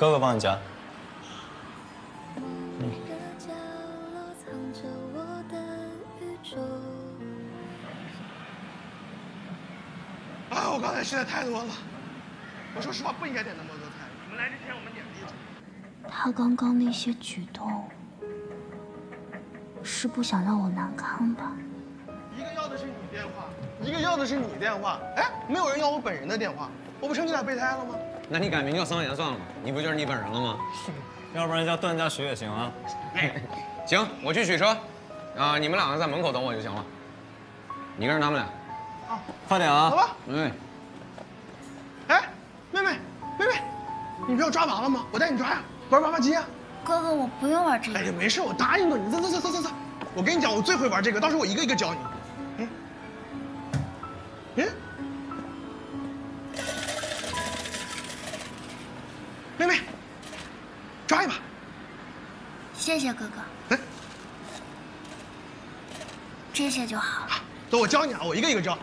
哥哥帮你夹。啊，我刚才吃的太多了。我说实话，不应该点那么多菜。你们来之前我们点了一桌。他刚刚那些举动，是不想让我难堪吧？一个要的是你电话，一个要的是你电话。哎，没有人要我本人的电话，我不成你俩备胎了吗？那你改名叫桑岩算了吗？你不就是你本人了吗？要不然叫段家许也行啊。行，我去取车，啊，你们两个在门口等我就行了。你跟着他们俩。啊，快点啊！走吧。哎。哎，妹妹，妹妹，你不要抓娃娃吗？我带你抓呀，玩娃娃机啊。哥哥，我不用玩这个。哎呀，没事，我答应过你。走走走走走走，我跟你讲，我最会玩这个，到时候我一个一个教你。嗯。嗯。谢谢哥哥。哎，这些就好。走，我教你啊，我一个一个教。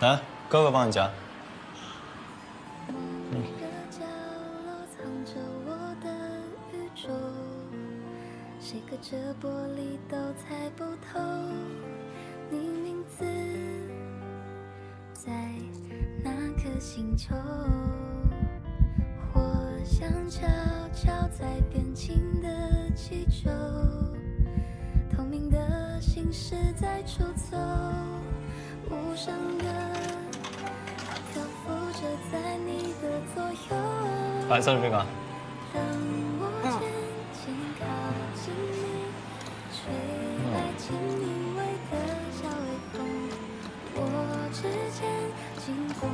来，哥哥帮你夹。谁隔着玻璃都猜不透你名字在哪颗星球？或像悄悄在变轻的气球，透明的心事在出走，无声的浮着在你的左右。我渐我指尖经过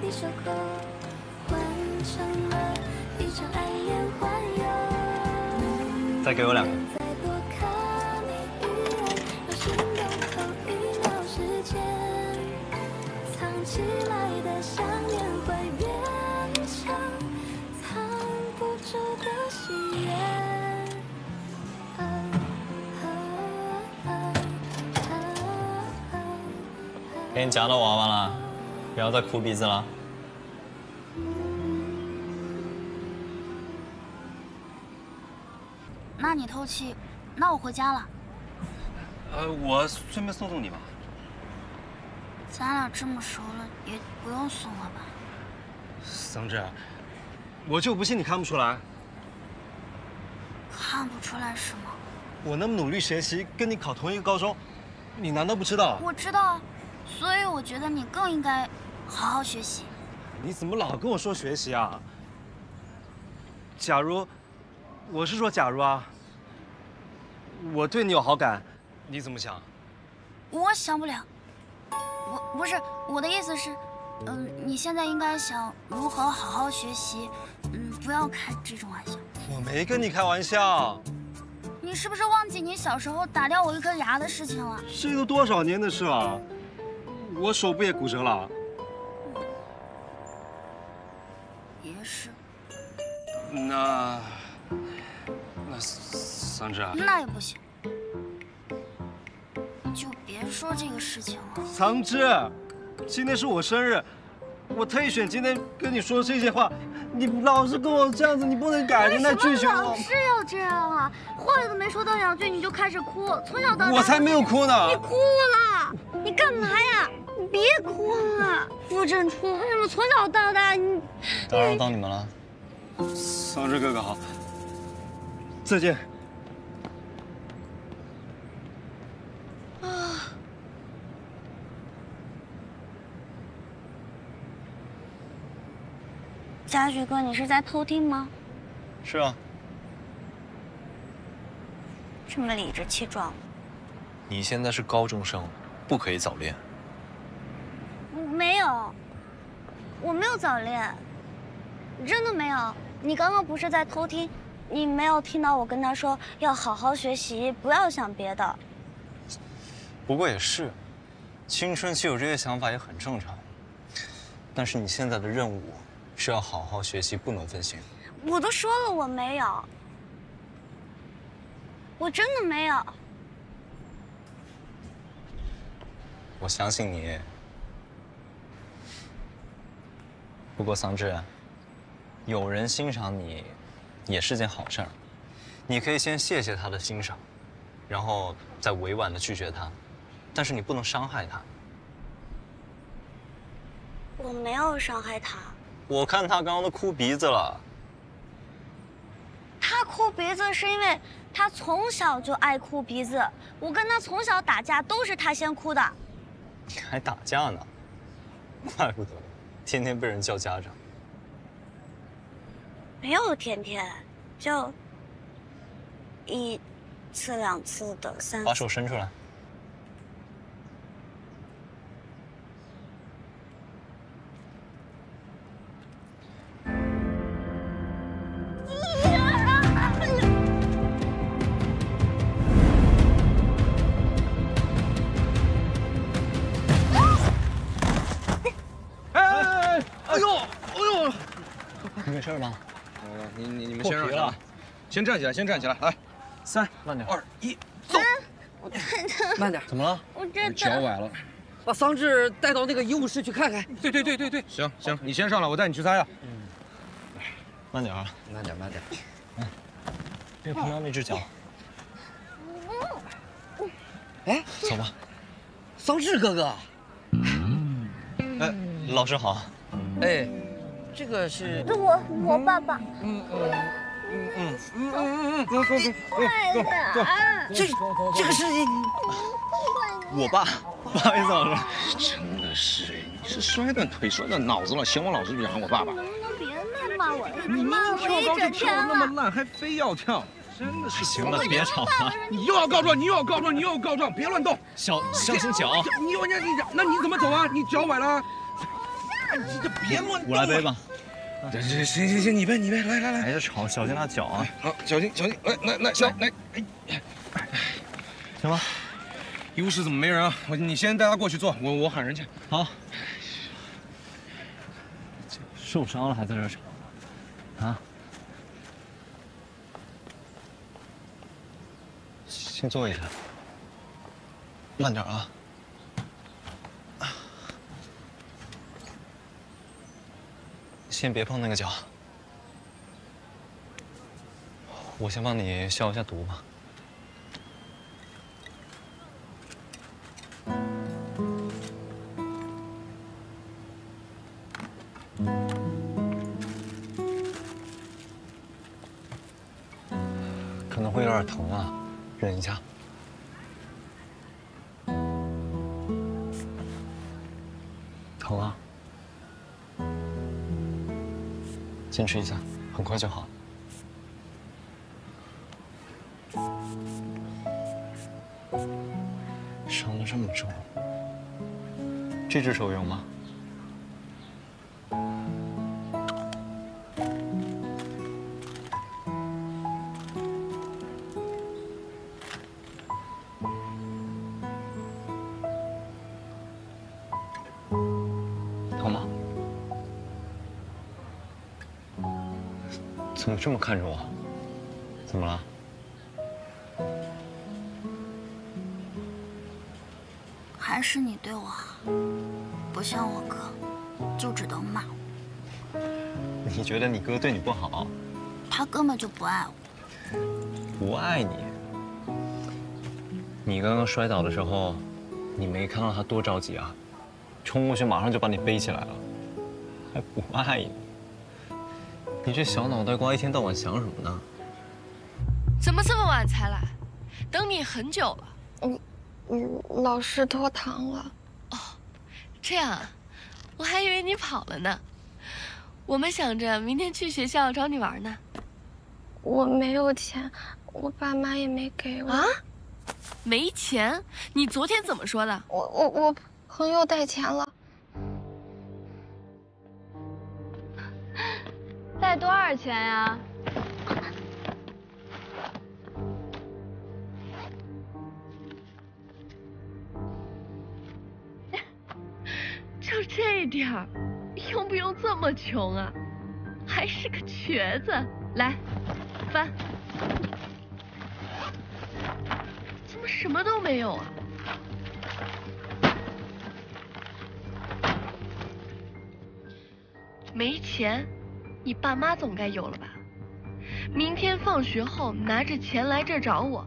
你手口，换成了一场爱恋环游。再给我两个。给你夹到娃娃了，不要再哭鼻子了。那你透气，那我回家了。呃，我顺便送送你吧。咱俩这么熟了，也不用送了吧？桑稚，我就不信你看不出来。看不出来什么？我那么努力学习，跟你考同一个高中，你难道不知道？我知道啊，所以我觉得你更应该好好学习。你怎么老跟我说学习啊？假如，我是说假如啊，我对你有好感，你怎么想？我想不了。我不是我的意思是，嗯、你现在应该想如何好好学习，嗯，不要开这种玩笑。我没跟你开玩笑，你是不是忘记你小时候打掉我一颗牙的事情了？这都多少年的事了，我手不也骨折了？也是，那，那桑稚啊，那也不行。就别说这个事情了。桑稚，今天是我生日，我特意选今天跟你说这些话，你老是跟我这样子，你不能改变那剧情老？是要这样啊！话都没说到两句你就开始哭，从小到大我才没有哭呢你哭了，你干嘛呀？你别哭了，傅振初，为什么从小到大你打扰到你们了。桑稚哥哥好，再见。啊？嘉许哥，你是在偷听吗？是啊，这么理直气壮。你现在是高中生，不可以早恋。没有，我没有早恋，真的没有。你刚刚不是在偷听？你没有听到我跟他说要好好学习，不要想别的。不过也是，青春期有这些想法也很正常。但是你现在的任务是要好好学习，不能分心。我都说了我没有，我真的没有。我相信你。不过桑稚，有人欣赏你，也是件好事儿。你可以先谢谢他的欣赏，然后再委婉的拒绝他，但是你不能伤害他。我没有伤害他，我看他刚刚都哭鼻子了。他哭鼻子是因为他从小就爱哭鼻子。我跟他从小打架都是他先哭的。你还打架呢？怪不得，天天被人叫家长。没有天天，就一次两次的三。把手伸出来。你没事吧？呃，你你你们先让一下，先站起来，先站起来，来，三慢点。二一，走。慢点，怎么了？我真脚。崴了。把桑稚带到那个医务室去看看。对对对对对，行行，你先上来，我带你去擦药。慢点啊！慢点，慢点。嗯别碰到那只脚。哎，走吧。桑稚哥哥，哎，老师好。哎，这个是，我我爸爸。嗯嗯嗯嗯嗯嗯嗯，走走走走走。这这个是我爸，不好意思，老师。真的是，你是摔断腿、摔断脑子了，嫌我老师就喊我爸爸。能不能别再骂我了？你明明跳高就跳天了。得那么烂，还非要跳，真的是行了，别吵了。你又要告状，你又要告状，你又要告状，别乱动。小小心脚。你有你你那你怎么走啊？你脚崴了？哎，你这别乱 动。我来背吧。这这行行行，你背你背，来来来。别吵，小心他脚啊。好，小心小心，来来来来来，哎，行吧。医务室怎么没人啊？我你先带他过去坐，我我喊人去。好。受伤了还在这吵，啊？先坐一下，慢点啊。先别碰那个脚，我先帮你消一下毒吧。可能会有点疼啊，忍一下。坚持一下，很快就好。伤得这么重，这只手有吗？这么看着我？怎么了？还是你对我好，不像我哥，就知道骂我。你觉得你哥对你不好？他根本就不爱我。不爱你。你刚刚摔倒的时候，你没看到他多着急啊？冲过去马上就把你背起来了，还不爱你。你这小脑袋瓜一天到晚想什么呢？怎么这么晚才来？等你很久了。嗯嗯，老师拖堂了。哦这样啊，我还以为你跑了呢。我们想着明天去学校找你玩呢。我没有钱，我爸妈也没给我。啊？没钱？你昨天怎么说的？我我我朋友带钱了。才多少钱呀？就这点儿，用不用这么穷啊？还是个瘸子，来，翻。怎么什么都没有啊？没钱。你爸妈总该有了吧？明天放学后拿着钱来这儿找我，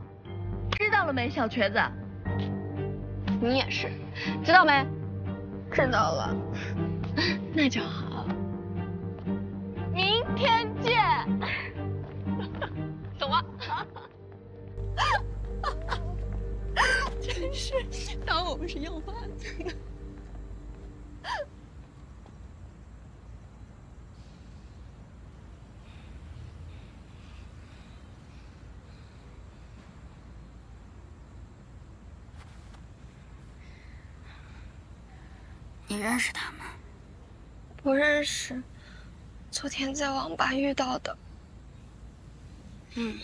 知道了没，小瘸子？你也是，知道没？知道了，那就好。明天见。走吧。真是当我们是要饭的。认识他们？不认识，昨天在网吧遇到的。嗯。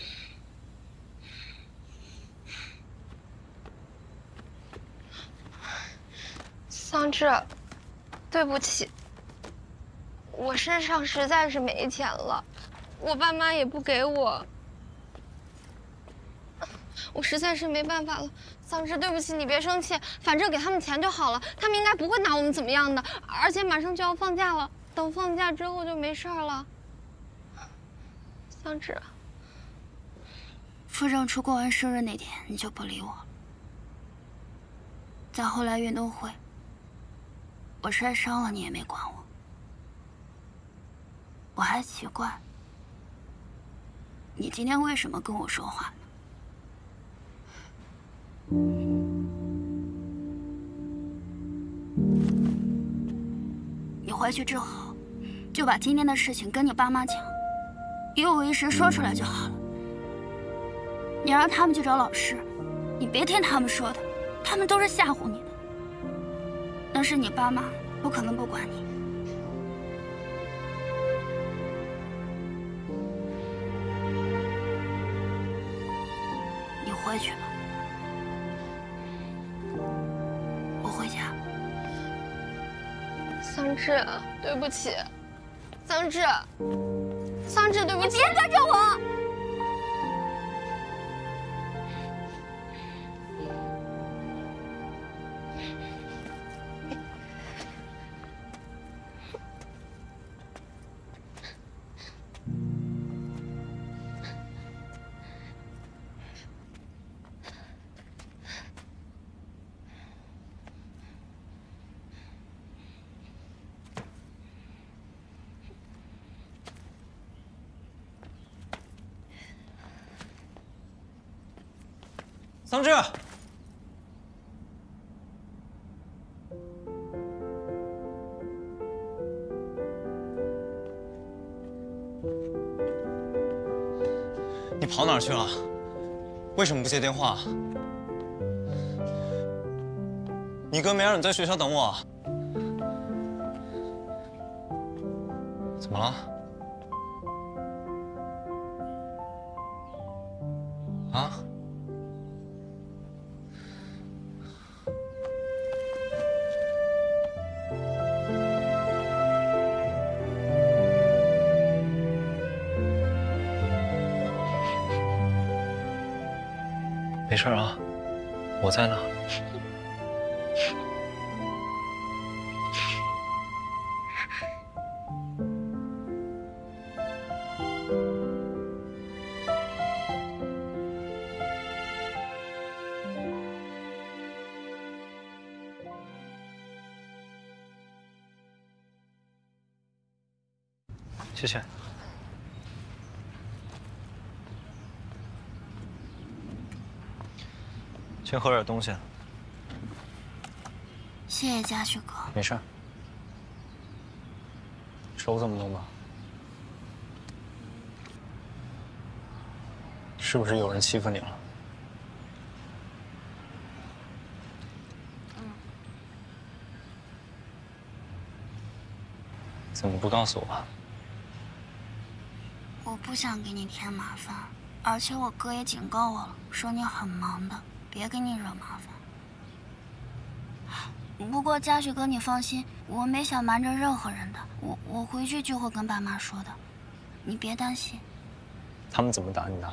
桑稚，对不起，我身上实在是没钱了，我爸妈也不给我，我实在是没办法了。桑稚，对不起，你别生气，反正给他们钱就好了，他们应该不会拿我们怎么样的，而且马上就要放假了，等放假之后就没事了。桑稚，傅正初过完生日那天你就不理我了，再后来运动会。我摔伤了，你也没管我。我还奇怪，你今天为什么跟我说话？你回去之后，就把今天的事情跟你爸妈讲，一五一十说出来就好了。你让他们去找老师，你别听他们说的，他们都是吓唬你的。那是你爸妈，不可能不管你。你回去桑稚，对不起，桑稚，桑稚，对不起，你别跟着我。桑稚，你跑哪去了？为什么不接电话？你哥没让你在学校等我？怎么了？事啊，我在呢。谢谢。先喝点东西。谢谢嘉许哥。没事。手怎么弄的？是不是有人欺负你了？嗯。怎么不告诉我？我不想给你添麻烦，而且我哥也警告我了，说你很忙的，别给你惹麻烦。不过嘉许哥，你放心，我没想瞒着任何人的。我我回去就会跟爸妈说的，你别担心。他们怎么打你的？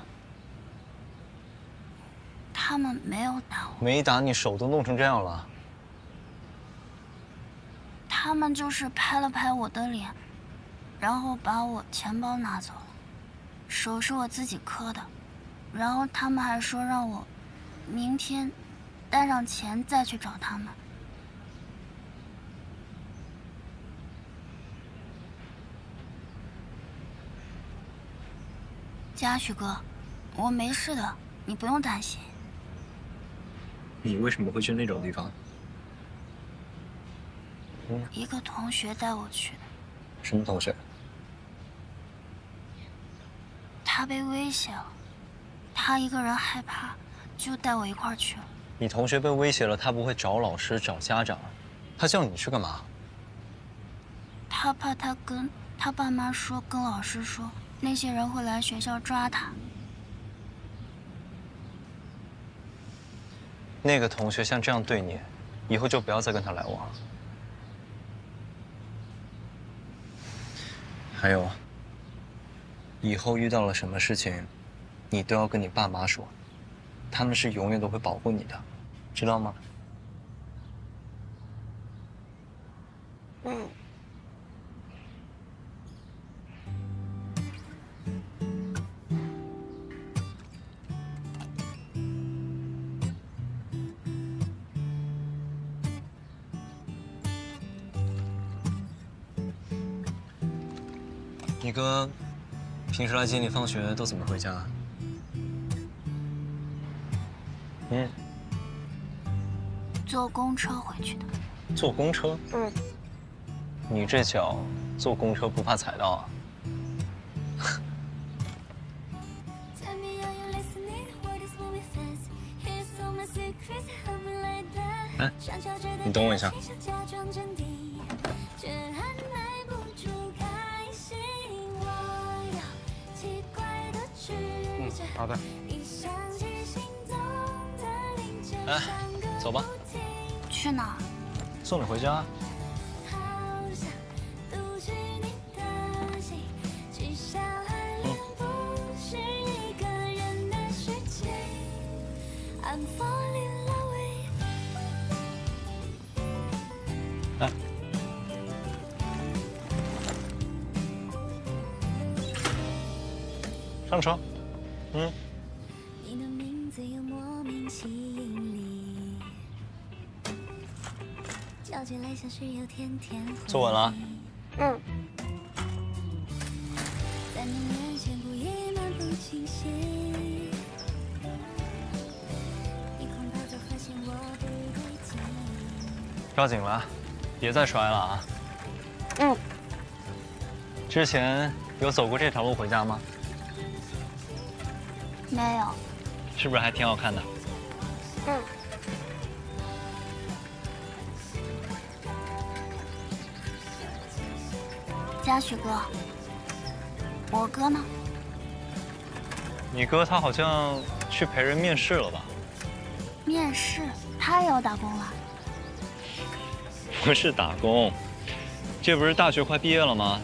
他们没有打我，没打你，手都弄成这样了。他们就是拍了拍我的脸，然后把我钱包拿走了。手是我自己磕的，然后他们还说让我明天带上钱再去找他们。嘉许哥，我没事的，你不用担心。你为什么会去那种地方？一个同学带我去的，什么同学？他被威胁了，他一个人害怕，就带我一块儿去。你同学被威胁了，他不会找老师、找家长，他叫你去干嘛？他怕他跟他爸妈说，跟老师说，那些人会来学校抓他。那个同学像这样对你，以后就不要再跟他来往。还有，以后遇到了什么事情，你都要跟你爸妈说，他们是永远都会保护你的，知道吗？嗯。你哥平时来接你放学都怎么回家？嗯，公车回去的。坐公车？嗯。你这脚坐公车不怕踩到啊？哎，你等我一下。好的。哎，走吧。去哪儿？送你回家。坐稳了。嗯。抓紧了，别再摔了啊！嗯。之前有走过这条路回家吗？没有。是不是还挺好看的？嘉许哥，我哥呢？你哥他好像去陪人面试了吧？面试？他也要打工了？不是打工，这不是大学快毕业了吗？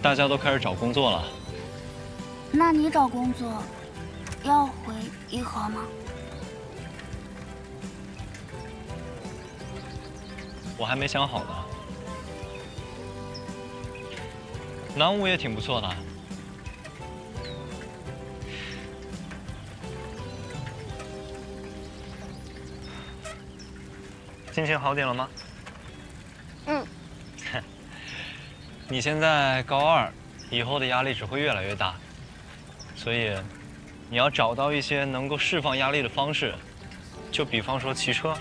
大家都开始找工作了。那你找工作要回颐和吗？我还没想好呢。南武也挺不错的。心情好点了吗？嗯。你现在高二，以后的压力只会越来越大，所以你要找到一些能够释放压力的方式，就比方说骑车。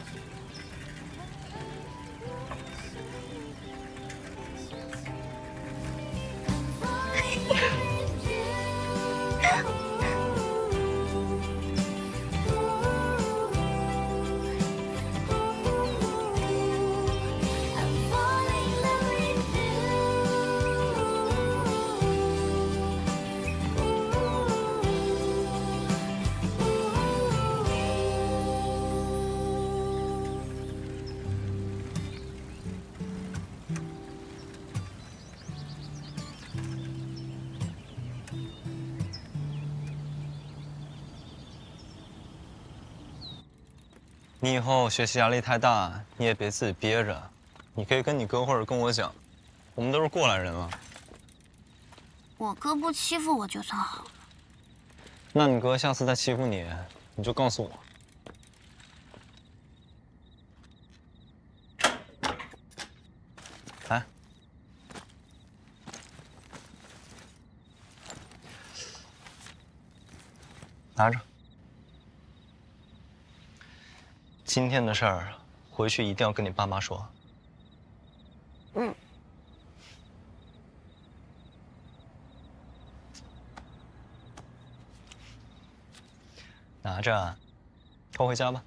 你以后学习压力太大，你也别自己憋着，你可以跟你哥或者跟我讲，我们都是过来人了。我哥不欺负我就算好。那你哥下次再欺负你，你就告诉我。来，拿着。今天的事儿，回去一定要跟你爸妈说。嗯。拿着，拖回家吧。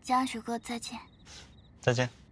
嘉许哥，再见。再见。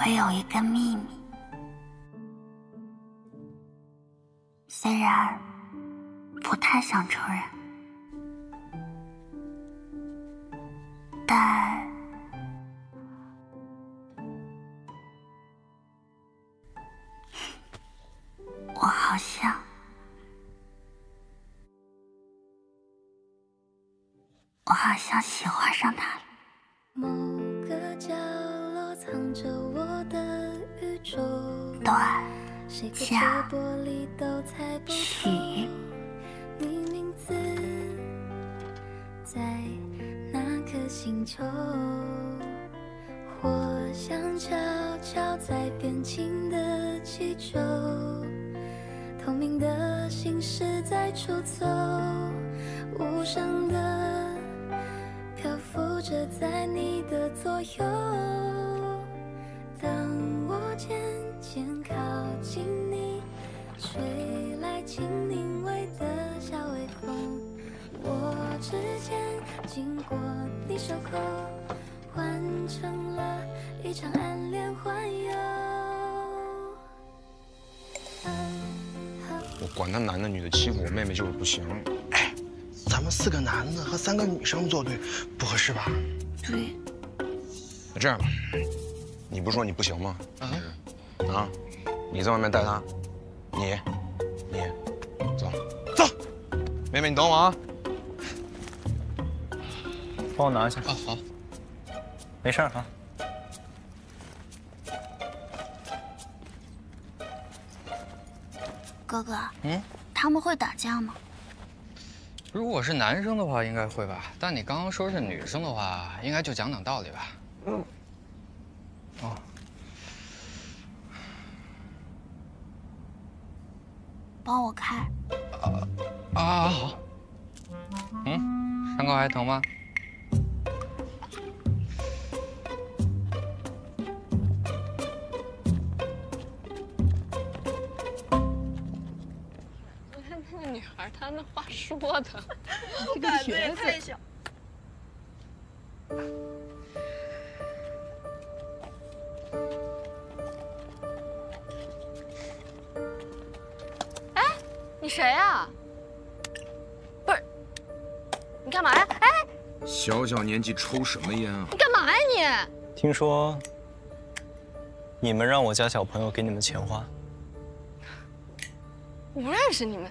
我有一个秘密，虽然不太想承认，但我好像我好像喜欢上他了。某个角落藏着，短谁隔下着玻璃都猜不透你名字在哪颗星球。我想悄悄在变轻的气球，透明的心事在出走，无声的漂浮着在你的左右。渐渐靠近你，吹来轻柠味的小微风，我指尖经过你手口，换成了一场暗恋环游。我管他男的女的欺负我妹妹就是不行。哎，咱们四个男的和三个女生作对，不合适吧？对，那这样吧，你不是说你不行吗？啊，啊，你在外面带他，你，你，走，走。妹妹，你等我啊。帮我拿一下。啊，好。没事儿啊。哥哥，嗯，他们会打架吗？如果是男生的话，应该会吧。但你刚刚说是女生的话，应该就讲讲道理吧。嗯。帮我开。啊啊好。嗯，伤口还疼吗？那个女孩她那话说的，这个学子 谁啊？不是，你干嘛呀？哎，小小年纪抽什么烟啊？你干嘛呀你？听说你们让我家小朋友给你们钱花，我不认识你们，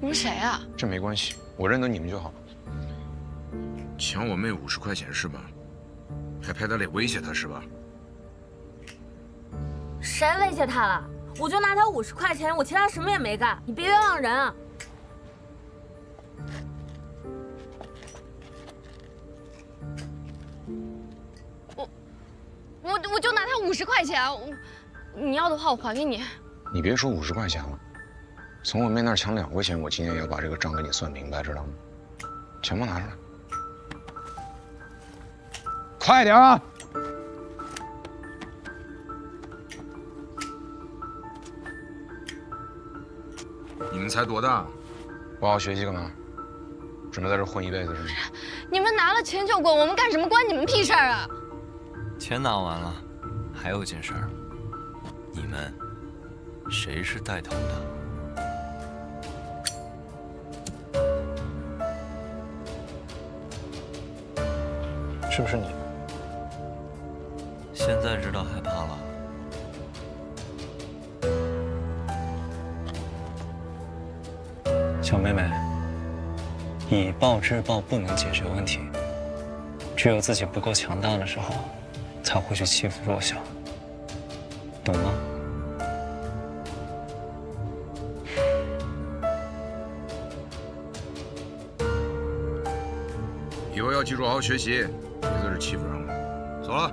你们谁啊？这没关系，我认得你们就好。抢我妹五十块钱是吧？还拍她脸威胁她是吧？谁威胁他了？我就拿他五十块钱，我其他什么也没干，你别冤枉人啊！我我就拿他五十块钱，我你要的话我还给你。你别说五十块钱了，从我妹那儿抢两块钱，我今天也要把这个账给你算明白，知道吗？钱包拿出来，快点啊！们才多大，不好好学习干嘛？准备在这混一辈子是吗？你们拿了钱就滚，我们干什么关你们屁事儿啊！钱拿完了，还有件事儿，你们谁是带头的？是不是你？小妹妹，以暴制暴不能解决问题，只有自己不够强大的时候，才会去欺负弱小，懂吗？以后要记住好好学习，别在这欺负人了。走了。